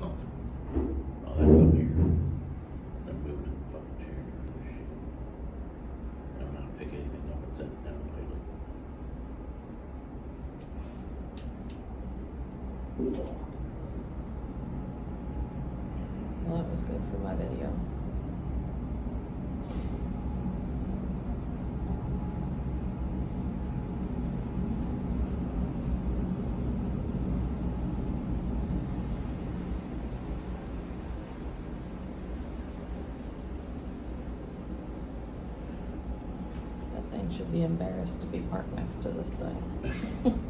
something. Oh, that's up here. So I'm moving the fucking chair. Oh, shit. I don't know how to pick anything up and set it down later. Well, that was good for my video. Thing should be embarrassed to be parked next to this thing.